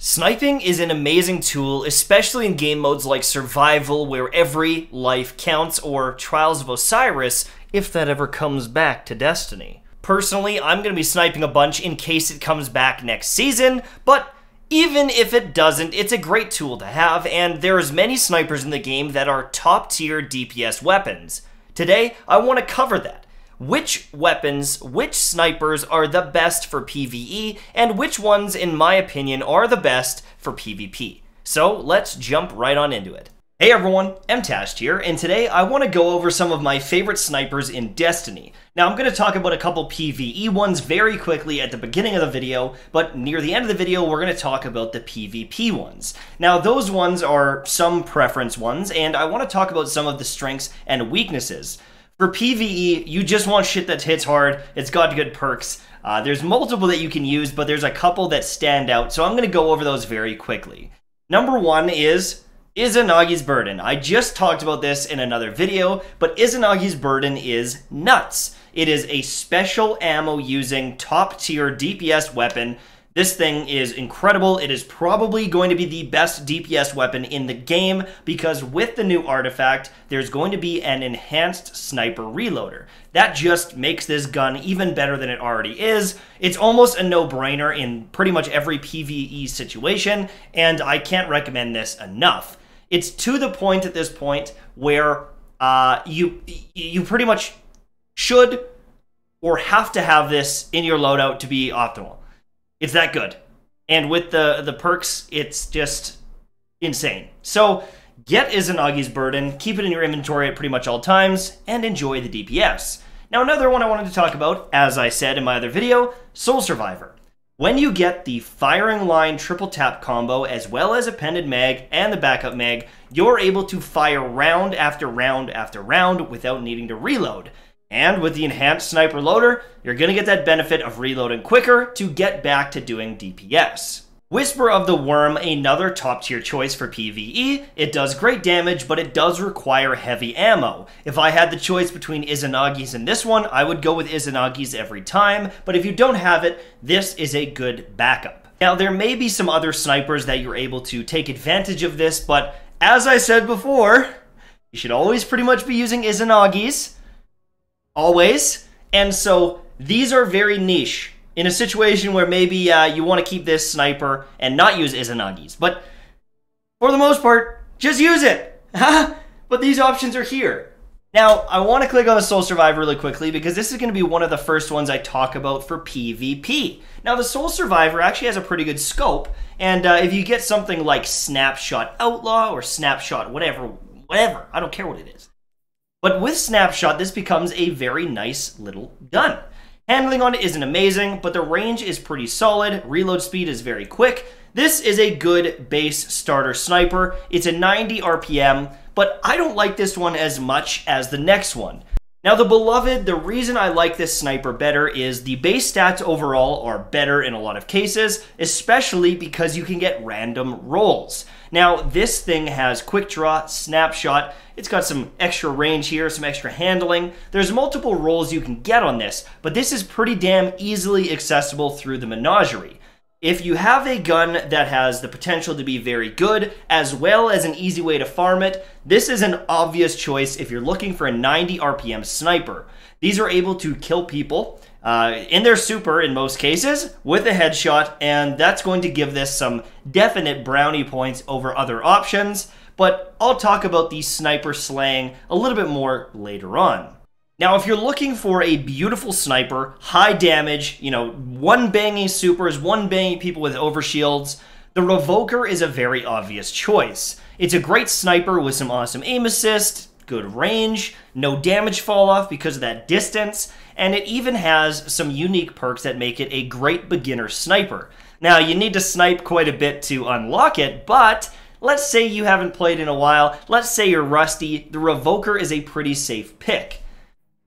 Sniping is an amazing tool, especially in game modes like Survival, where every life counts, or Trials of Osiris, if that ever comes back to Destiny. Personally, I'm going to be sniping a bunch in case it comes back next season, but even if it doesn't, it's a great tool to have, and there's many snipers in the game that are top tier DPS weapons. Today, I want to cover that which weapons, which snipers are the best for PvE, and which ones, in my opinion, are the best for PvP. So let's jump right on into it. Hey everyone, MTashed here, and today I want to go over some of my favorite snipers in Destiny. Now I'm going to talk about a couple PvE ones very quickly at the beginning of the video, but near the end of the video we're going to talk about the PvP ones. Now those ones are some preference ones, and I want to talk about some of the strengths and weaknesses. For PvE, you just want shit that hits hard. It's got good perks. Uh, there's multiple that you can use, but there's a couple that stand out, so I'm going to go over those very quickly. Number one is Izanagi's Burden. I just talked about this in another video, but Izanagi's Burden is nuts. It is a special ammo using top tier DPS weapon this thing is incredible. It is probably going to be the best DPS weapon in the game because with the new artifact, there's going to be an enhanced sniper reloader. That just makes this gun even better than it already is. It's almost a no-brainer in pretty much every PvE situation, and I can't recommend this enough. It's to the point at this point where uh, you you pretty much should or have to have this in your loadout to be optimal. It's that good. And with the the perks, it's just insane. So get Izanagi's Burden, keep it in your inventory at pretty much all times, and enjoy the DPS. Now another one I wanted to talk about, as I said in my other video, Sole Survivor. When you get the firing line triple tap combo as well as appended mag and the backup mag, you're able to fire round after round after round without needing to reload. And with the enhanced sniper loader, you're going to get that benefit of reloading quicker to get back to doing DPS. Whisper of the Worm, another top tier choice for PvE. It does great damage, but it does require heavy ammo. If I had the choice between Izanagi's and this one, I would go with Izanagi's every time, but if you don't have it, this is a good backup. Now, there may be some other snipers that you're able to take advantage of this, but as I said before, you should always pretty much be using Izanagi's always. And so these are very niche in a situation where maybe uh, you want to keep this sniper and not use Izanagi's. But for the most part, just use it. but these options are here. Now, I want to click on the Sole Survivor really quickly because this is going to be one of the first ones I talk about for PvP. Now, the Sole Survivor actually has a pretty good scope, and uh, if you get something like Snapshot Outlaw or Snapshot whatever, whatever, I don't care what it is, but with Snapshot, this becomes a very nice little gun. Handling on it isn't amazing, but the range is pretty solid, reload speed is very quick. This is a good base starter sniper. It's a 90 RPM, but I don't like this one as much as the next one. Now the Beloved, the reason I like this sniper better is the base stats overall are better in a lot of cases, especially because you can get random rolls. Now this thing has quick draw, snapshot, it's got some extra range here, some extra handling. There's multiple rolls you can get on this, but this is pretty damn easily accessible through the menagerie. If you have a gun that has the potential to be very good, as well as an easy way to farm it, this is an obvious choice if you're looking for a 90 RPM sniper. These are able to kill people uh, in their super in most cases with a headshot, and that's going to give this some definite brownie points over other options. But I'll talk about the sniper slang a little bit more later on. Now, if you're looking for a beautiful sniper, high damage, you know, one banging supers, one banging people with overshields, the Revoker is a very obvious choice. It's a great sniper with some awesome aim assist, good range, no damage fall off because of that distance, and it even has some unique perks that make it a great beginner sniper. Now, you need to snipe quite a bit to unlock it, but let's say you haven't played in a while, let's say you're rusty, the Revoker is a pretty safe pick.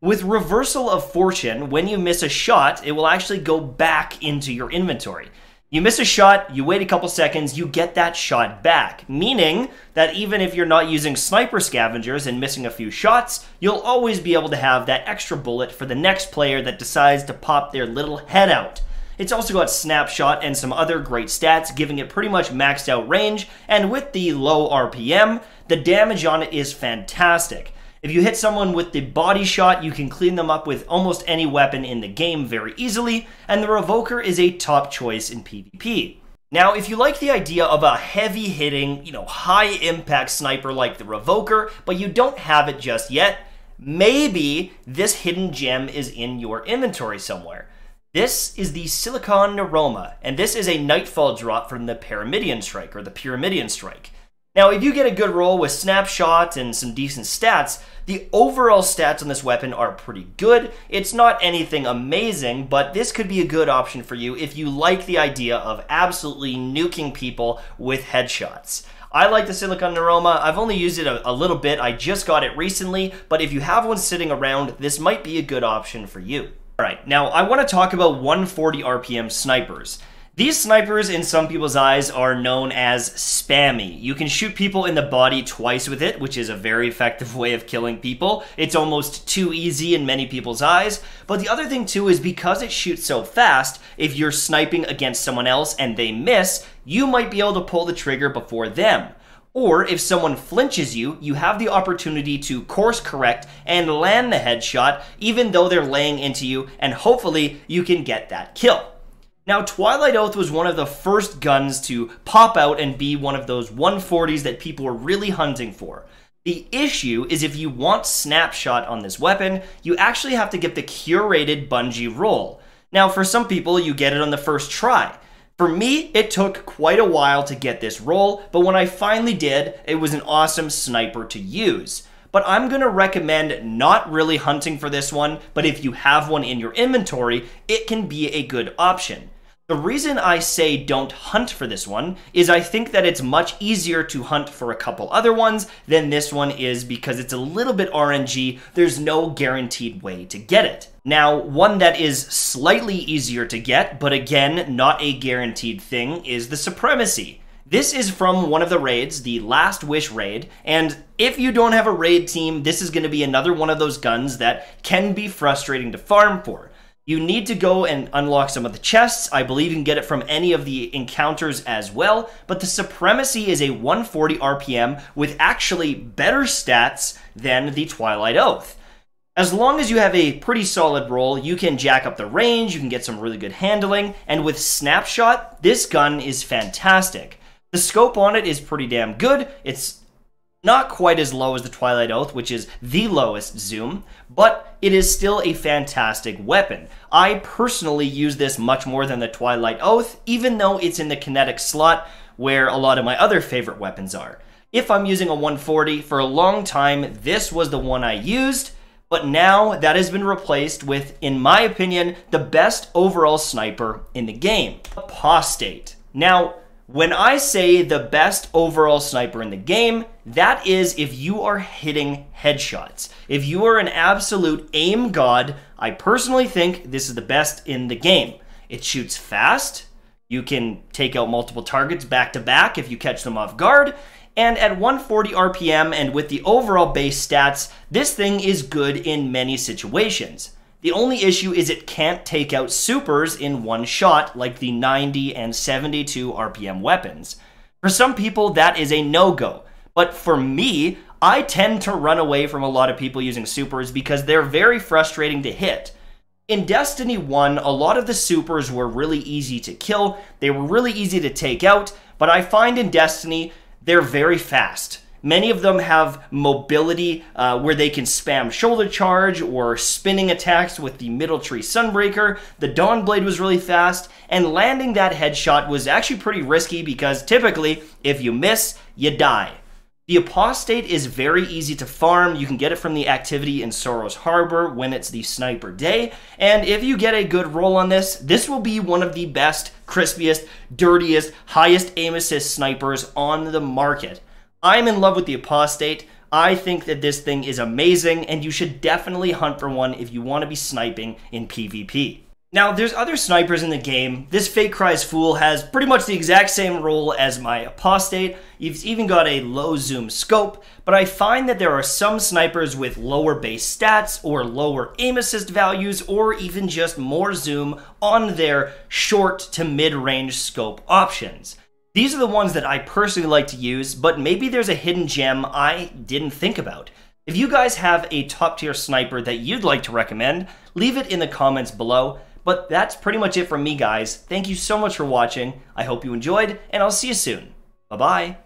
With Reversal of Fortune, when you miss a shot, it will actually go back into your inventory. You miss a shot, you wait a couple seconds, you get that shot back. Meaning that even if you're not using sniper scavengers and missing a few shots, you'll always be able to have that extra bullet for the next player that decides to pop their little head out. It's also got snapshot and some other great stats, giving it pretty much maxed out range, and with the low RPM, the damage on it is fantastic. If you hit someone with the body shot, you can clean them up with almost any weapon in the game very easily, and the Revoker is a top choice in PvP. Now, if you like the idea of a heavy hitting, you know, high impact sniper like the Revoker, but you don't have it just yet, maybe this hidden gem is in your inventory somewhere. This is the Silicon Neuroma, and this is a Nightfall drop from the Pyramidion Strike, or the Pyramidion Strike. Now, if you get a good roll with snapshot and some decent stats, the overall stats on this weapon are pretty good. It's not anything amazing, but this could be a good option for you if you like the idea of absolutely nuking people with headshots. I like the Silicon Neuroma. I've only used it a, a, little bit. I just got it recently, but if you have one sitting around, this might be a good option for you. All right, now I want to talk about 140 RPM snipers. These snipers, in some people's eyes, are known as spammy. You can shoot people in the body twice with it, which is a very effective way of killing people. It's almost too easy in many people's eyes. But the other thing, too, is because it shoots so fast, if you're sniping against someone else and they miss, you might be able to pull the trigger before them. Or if someone flinches you, you have the opportunity to course correct and land the headshot, even though they're laying into you, and hopefully you can get that kill. Now, Twilight Oath was one of the first guns to pop out and be one of those 140s that people were really hunting for. The issue is if you want Snapshot on this weapon, you actually have to get the curated Bungie roll. Now, for some people, you get it on the first try. For me, it took quite a while to get this roll, but when I finally did, it was an awesome sniper to use but I'm going to recommend not really hunting for this one, but if you have one in your inventory, it can be a good option. The reason I say don't hunt for this one is I think that it's much easier to hunt for a couple other ones than this one is because it's a little bit RNG. There's no guaranteed way to get it. Now, one that is slightly easier to get, but again, not a guaranteed thing, is the Supremacy. This is from one of the raids, the Last Wish raid, and if you don't have a raid team, this is going to be another one of those guns that can be frustrating to farm for. You need to go and unlock some of the chests. I believe you can get it from any of the encounters as well. But the Supremacy is a 140 RPM with actually better stats than the Twilight Oath. As long as you have a pretty solid roll, you can jack up the range, you can get some really good handling, and with Snapshot, this gun is fantastic. The scope on it is pretty damn good. It's not quite as low as the Twilight Oath, which is the lowest zoom, but it is still a fantastic weapon. I personally use this much more than the Twilight Oath, even though it's in the kinetic slot where a lot of my other favorite weapons are. If I'm using a 140, for a long time, this was the one I used, but now that has been replaced with, in my opinion, the best overall sniper in the game, Apostate. Now, when I say the best overall sniper in the game, that is if you are hitting headshots. If you are an absolute aim god, I personally think this is the best in the game. It shoots fast, you can take out multiple targets back to back if you catch them off guard, and at 140 RPM and with the overall base stats, this thing is good in many situations. The only issue is it can't take out supers in one shot like the 90 and 72 RPM weapons. For some people, that is a no-go. But for me, I tend to run away from a lot of people using supers because they're very frustrating to hit. In Destiny 1, a lot of the supers were really easy to kill, they were really easy to take out, but I find in Destiny, they're very fast. Many of them have mobility uh, where they can spam shoulder charge or spinning attacks with the middle tree Sunbreaker. The Dawnblade was really fast, and landing that headshot was actually pretty risky because typically, if you miss, you die. The Apostate is very easy to farm. You can get it from the activity in Sorrow's Harbor when it's the Sniper Day. And if you get a good roll on this, this will be one of the best, crispiest, dirtiest, highest aim assist snipers on the market. I'm in love with the Apostate. I think that this thing is amazing, and you should definitely hunt for one if you want to be sniping in PvP. Now, there's other snipers in the game. This Fate Cries Foul has pretty much the exact same role as my Apostate. You've even got a low zoom scope, but I find that there are some snipers with lower base stats or lower aim assist values or even just more zoom on their short to mid range scope options. These are the ones that I personally like to use, but maybe there's a hidden gem I didn't think about. If you guys have a top tier sniper that you'd like to recommend, leave it in the comments below. But that's pretty much it from me, guys. Thank you so much for watching. I hope you enjoyed, and I'll see you soon. Bye bye.